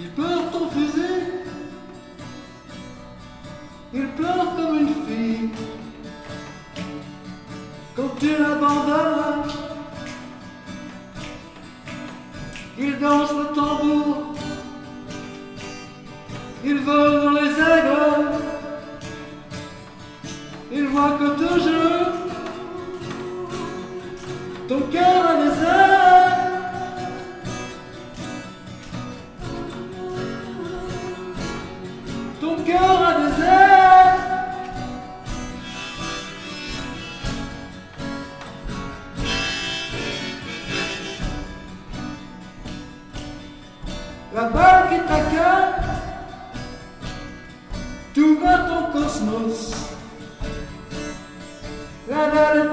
Il pleure ton fusil, il pleure comme une fille. Quand tu l'abandonnes, il danse le tambour, il vole dans les aigles, il voit que toujours ton cœur cœur des ailes. La balle qui t'accueille, tout va ton cosmos. La dalle est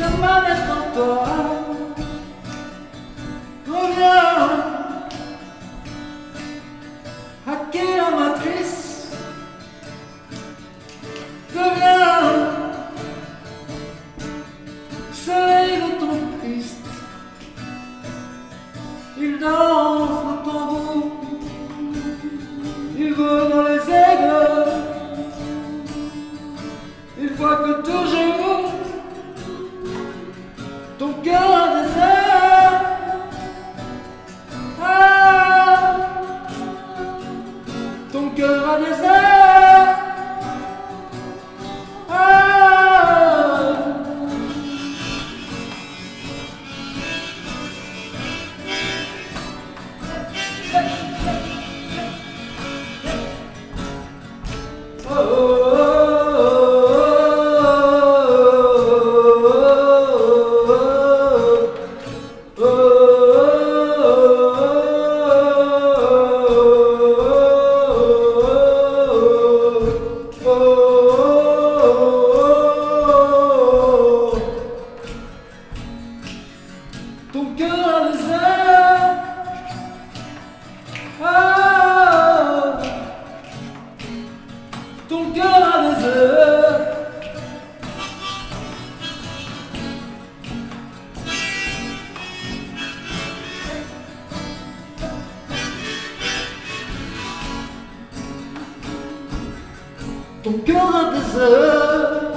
chamada cantora Olha Aquela é matriz don't go to deserve